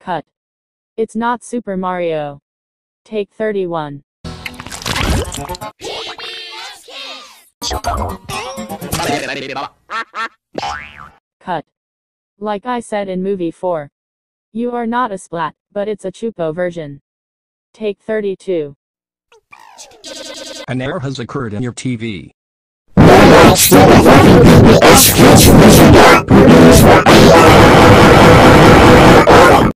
Cut. It's not Super Mario. Take 31. Cut. Like I said in movie 4. You are not a splat, but it's a chupo version. Take 32. An error has occurred in your TV. Nós somos a